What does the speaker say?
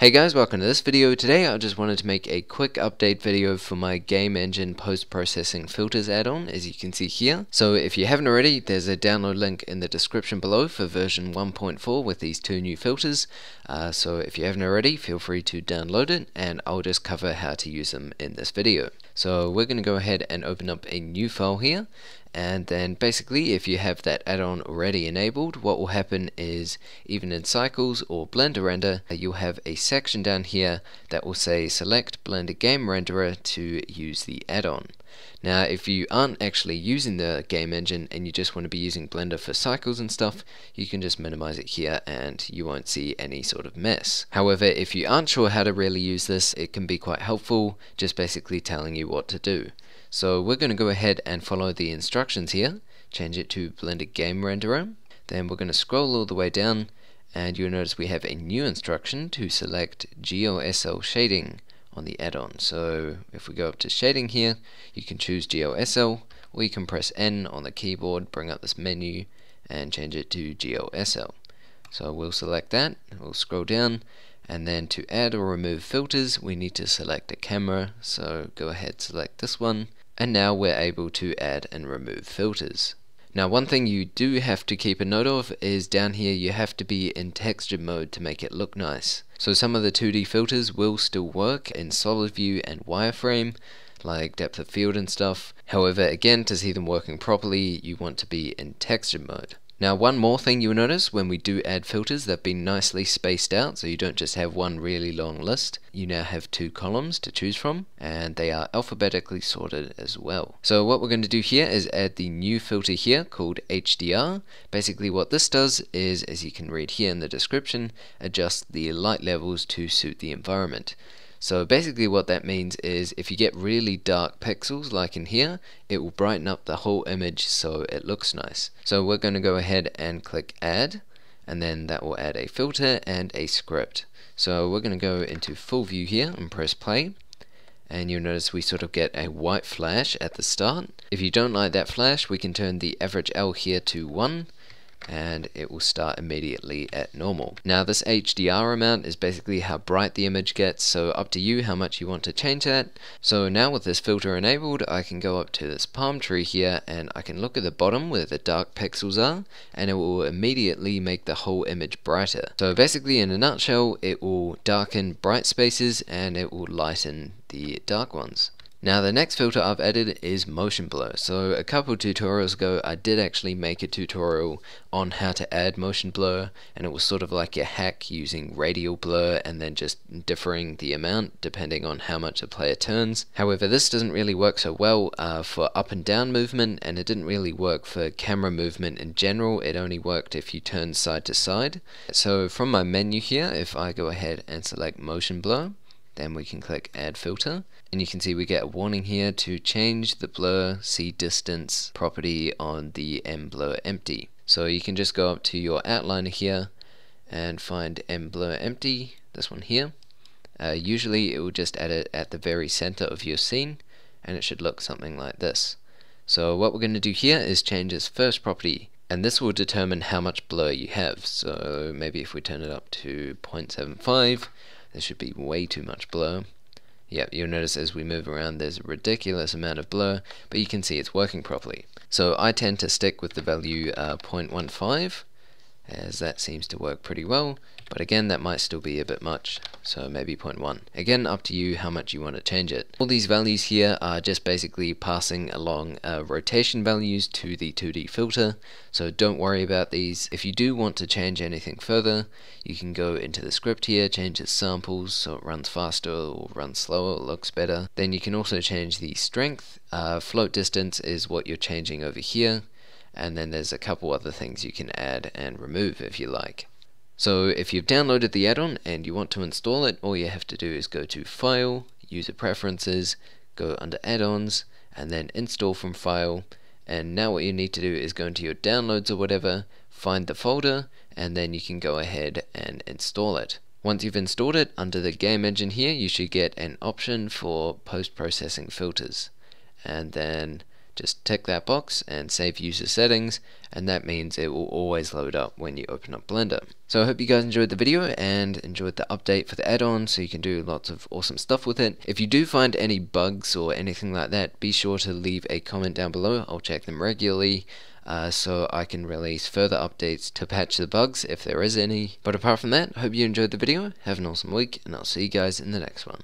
Hey guys, welcome to this video. Today I just wanted to make a quick update video for my Game Engine Post-Processing Filters add-on, as you can see here. So if you haven't already, there's a download link in the description below for version 1.4 with these two new filters. Uh, so if you haven't already, feel free to download it, and I'll just cover how to use them in this video. So we're going to go ahead and open up a new file here, and then basically if you have that add-on already enabled what will happen is even in cycles or blender render you'll have a section down here that will say select blender game renderer to use the add-on. Now if you aren't actually using the game engine and you just want to be using blender for cycles and stuff you can just minimize it here and you won't see any sort of mess. However if you aren't sure how to really use this it can be quite helpful just basically telling you what to do so we're going to go ahead and follow the instructions here, change it to Blender Game Renderer, then we're going to scroll all the way down and you'll notice we have a new instruction to select GLSL shading on the add-on. So if we go up to shading here, you can choose GLSL or you can press N on the keyboard, bring up this menu and change it to GLSL. So we'll select that, we'll scroll down and then to add or remove filters we need to select a camera so go ahead select this one and now we're able to add and remove filters. Now one thing you do have to keep a note of is down here you have to be in texture mode to make it look nice. So some of the 2D filters will still work in solid view and wireframe like depth of field and stuff. However again to see them working properly you want to be in texture mode. Now one more thing you'll notice when we do add filters, they've been nicely spaced out so you don't just have one really long list. You now have two columns to choose from and they are alphabetically sorted as well. So what we're going to do here is add the new filter here called HDR. Basically what this does is, as you can read here in the description, adjust the light levels to suit the environment. So basically what that means is if you get really dark pixels like in here, it will brighten up the whole image so it looks nice. So we're going to go ahead and click add and then that will add a filter and a script. So we're going to go into full view here and press play and you'll notice we sort of get a white flash at the start. If you don't like that flash we can turn the average L here to 1 and it will start immediately at normal. Now this HDR amount is basically how bright the image gets so up to you how much you want to change that. So now with this filter enabled I can go up to this palm tree here and I can look at the bottom where the dark pixels are and it will immediately make the whole image brighter. So basically in a nutshell it will darken bright spaces and it will lighten the dark ones. Now the next filter I've added is motion blur. So a couple tutorials ago I did actually make a tutorial on how to add motion blur and it was sort of like a hack using radial blur and then just differing the amount depending on how much a player turns. However this doesn't really work so well uh, for up and down movement and it didn't really work for camera movement in general. It only worked if you turn side to side. So from my menu here if I go ahead and select motion blur then we can click add filter. And you can see we get a warning here to change the blur see distance property on the M blur empty. So you can just go up to your outliner here and find M blur empty this one here. Uh, usually it will just add it at the very center of your scene and it should look something like this. So what we're going to do here is change this first property and this will determine how much blur you have. So maybe if we turn it up to 0.75 there should be way too much blur Yep, you'll notice as we move around there's a ridiculous amount of blur, but you can see it's working properly. So I tend to stick with the value uh, 0.15, as that seems to work pretty well, but again that might still be a bit much so maybe 0.1 again up to you how much you want to change it. All these values here are just basically passing along uh, rotation values to the 2D filter so don't worry about these. If you do want to change anything further you can go into the script here change the samples so it runs faster or runs slower or looks better. Then you can also change the strength. Uh, float distance is what you're changing over here and then there's a couple other things you can add and remove if you like. So if you've downloaded the add-on and you want to install it, all you have to do is go to File, User Preferences, go under Add-ons, and then Install from File, and now what you need to do is go into your downloads or whatever, find the folder, and then you can go ahead and install it. Once you've installed it, under the game engine here, you should get an option for post-processing filters. And then just tick that box and save user settings and that means it will always load up when you open up Blender. So I hope you guys enjoyed the video and enjoyed the update for the add-on so you can do lots of awesome stuff with it. If you do find any bugs or anything like that, be sure to leave a comment down below. I'll check them regularly. Uh, so I can release further updates to patch the bugs if there is any. But apart from that, hope you enjoyed the video, have an awesome week, and I'll see you guys in the next one.